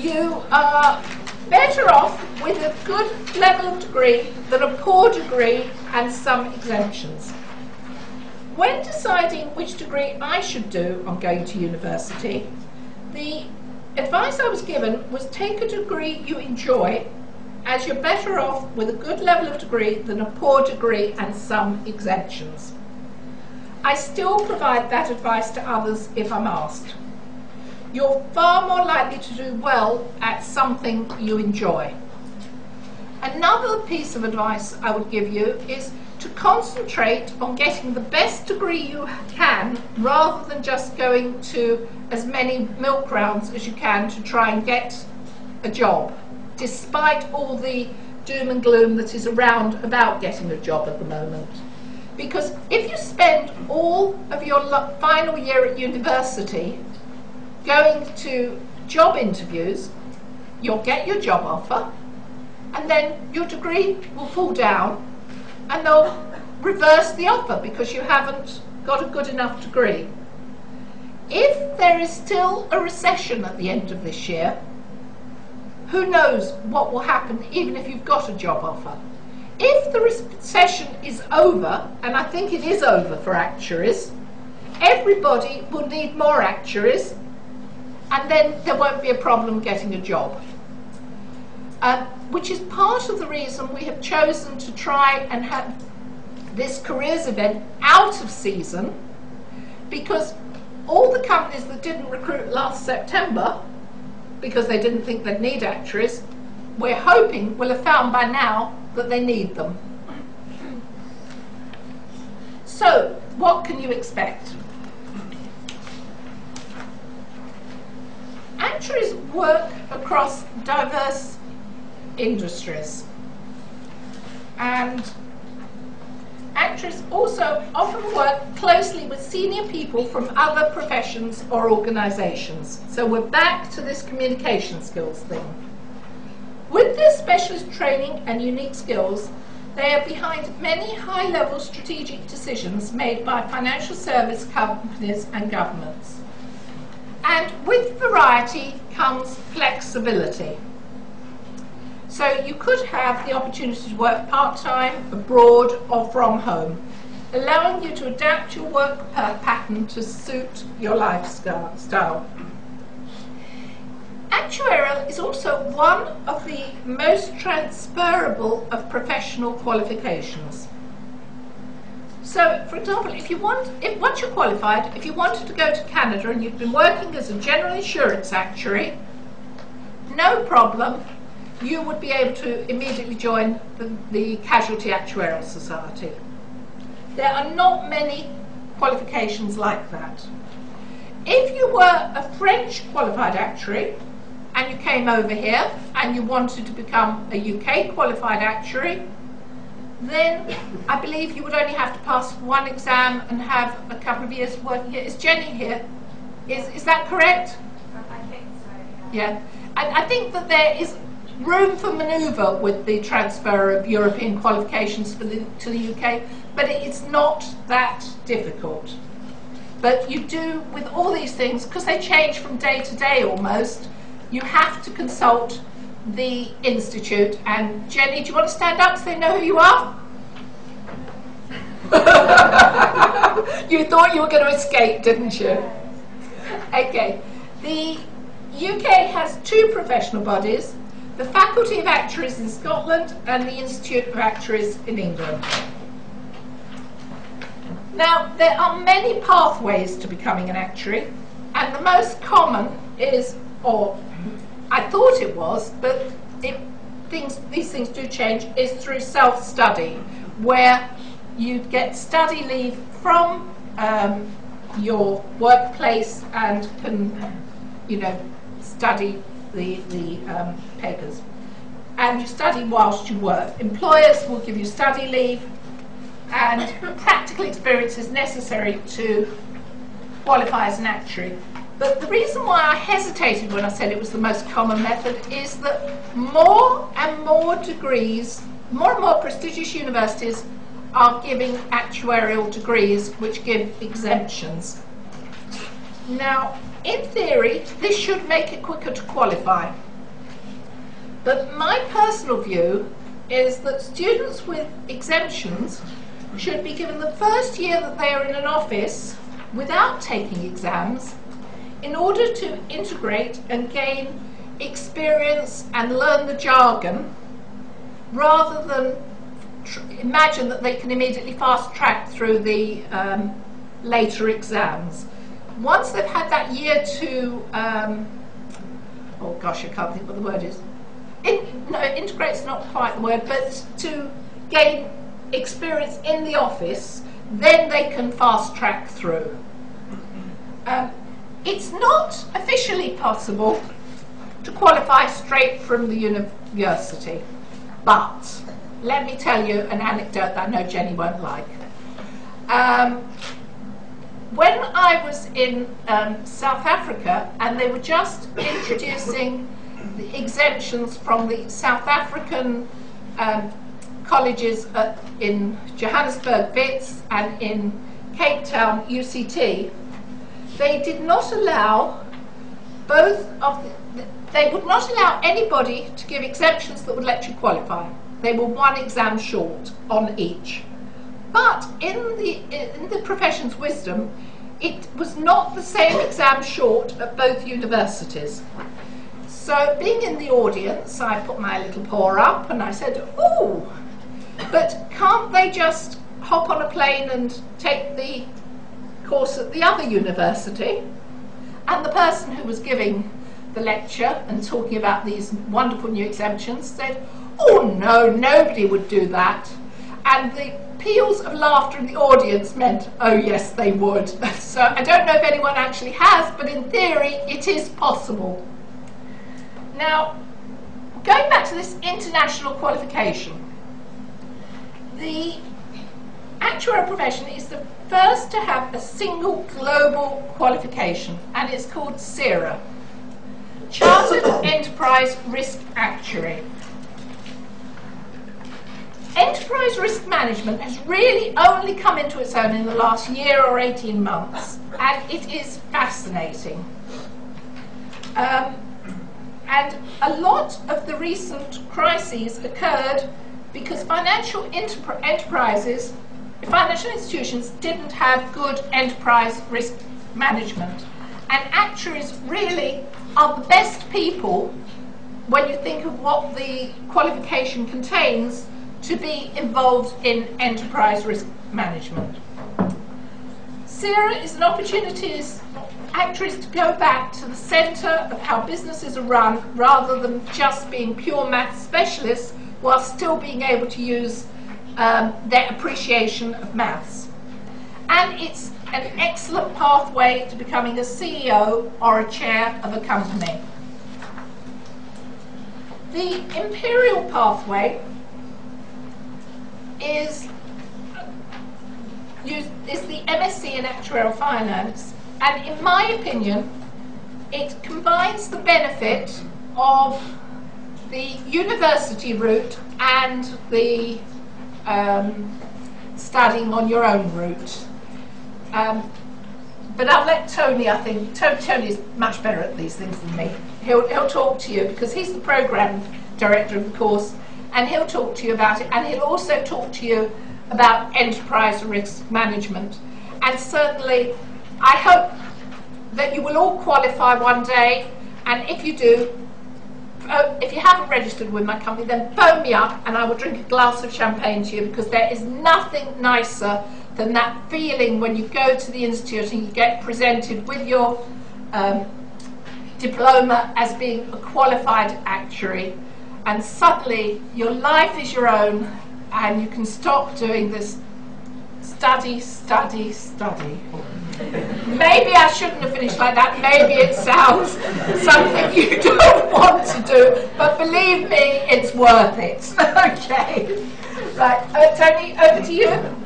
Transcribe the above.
you are better off with a good level of degree than a poor degree and some exemptions. When deciding which degree I should do on going to university, the advice I was given was take a degree you enjoy as you're better off with a good level of degree than a poor degree and some exemptions. I still provide that advice to others if I'm asked. You're far more likely to do well at something you enjoy. Another piece of advice I would give you is to concentrate on getting the best degree you can rather than just going to as many milk rounds as you can to try and get a job, despite all the doom and gloom that is around about getting a job at the moment. Because if you spend all of your final year at university going to job interviews, you'll get your job offer, and then your degree will fall down, and they'll reverse the offer because you haven't got a good enough degree. If there is still a recession at the end of this year, who knows what will happen even if you've got a job offer if the recession is over, and I think it is over for actuaries, everybody will need more actuaries, and then there won't be a problem getting a job. Uh, which is part of the reason we have chosen to try and have this careers event out of season, because all the companies that didn't recruit last September, because they didn't think they'd need actuaries, we're hoping will have found by now that they need them. So, what can you expect? Actuaries work across diverse industries. And actuaries also often work closely with senior people from other professions or organisations. So we're back to this communication skills thing. With their specialist training and unique skills, they are behind many high-level strategic decisions made by financial service companies and governments. And with variety comes flexibility. So you could have the opportunity to work part-time, abroad or from home, allowing you to adapt your work pattern to suit your lifestyle. Actuarial is also one of the most transferable of professional qualifications. So, for example, if you want, if once you're qualified, if you wanted to go to Canada and you've been working as a general insurance actuary, no problem, you would be able to immediately join the, the Casualty Actuarial Society. There are not many qualifications like that. If you were a French qualified actuary, and you came over here and you wanted to become a UK qualified actuary, then I believe you would only have to pass one exam and have a couple of years working here. Is Jenny here? Is, is that correct? I think so, yeah. yeah. And I think that there is room for manoeuvre with the transfer of European qualifications the, to the UK, but it's not that difficult. But you do, with all these things, because they change from day to day almost, you have to consult the institute. And Jenny, do you want to stand up so they know who you are? you thought you were going to escape, didn't you? Okay. The UK has two professional bodies, the Faculty of Actuaries in Scotland and the Institute of Actuaries in England. Now, there are many pathways to becoming an actuary, and the most common is, or I thought it was, but it, things, these things do change, is through self-study, where you get study leave from um, your workplace and can, you know, study the, the um, papers. And you study whilst you work. Employers will give you study leave, and practical experience is necessary to qualify as an actuary. But the reason why I hesitated when I said it was the most common method is that more and more degrees, more and more prestigious universities are giving actuarial degrees which give exemptions. Now, in theory, this should make it quicker to qualify. But my personal view is that students with exemptions should be given the first year that they are in an office without taking exams in order to integrate and gain experience and learn the jargon rather than imagine that they can immediately fast track through the um, later exams. Once they've had that year to, um, oh gosh, I can't think what the word is. In, no, integrate's not quite the word, but to gain experience in the office, then they can fast track through. Um, it's not officially possible to qualify straight from the university, but let me tell you an anecdote that I know Jenny won't like. Um, when I was in um, South Africa and they were just introducing the exemptions from the South African um, colleges at, in Johannesburg, Wits, and in Cape Town, UCT, they did not allow both of the, they would not allow anybody to give exemptions that would let you qualify. They were one exam short on each. But in the, in the profession's wisdom, it was not the same exam short at both universities. So being in the audience, I put my little paw up and I said, oh, but can't they just hop on a plane and take the course at the other university? And the person who was giving the lecture and talking about these wonderful new exemptions said, oh no, nobody would do that. And the peals of laughter in the audience meant, oh yes, they would. so I don't know if anyone actually has, but in theory, it is possible. Now, going back to this international qualification, the actuarial profession is the first to have a single global qualification, and it's called CERA, Chartered Enterprise Risk Actuary. Enterprise risk management has really only come into its own in the last year or 18 months, and it is fascinating. Um, and a lot of the recent crises occurred because financial enterprises, financial institutions didn't have good enterprise risk management. And actuaries really are the best people when you think of what the qualification contains to be involved in enterprise risk management. CERA is an opportunity for actuaries to go back to the centre of how businesses are run rather than just being pure math specialists while still being able to use um, their appreciation of maths. And it's an excellent pathway to becoming a CEO or a chair of a company. The imperial pathway is, is the MSc in Actuarial Finance, and in my opinion, it combines the benefit of the university route and the um, studying on your own route. Um, but I'll let Tony, I think, Tony, Tony is much better at these things than me. He'll, he'll talk to you because he's the program director of the course and he'll talk to you about it and he'll also talk to you about enterprise risk management. And certainly, I hope that you will all qualify one day and if you do, uh, if you haven't registered with my company, then phone me up and I will drink a glass of champagne to you because there is nothing nicer than that feeling when you go to the institute and you get presented with your um, diploma as being a qualified actuary and suddenly your life is your own and you can stop doing this study, study, study. Maybe I shouldn't have finished like that. Maybe it sounds something you don't want to do, but believe me, it's worth it. okay. Right, uh, Tony, over to you.